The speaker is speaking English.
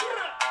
Yeah.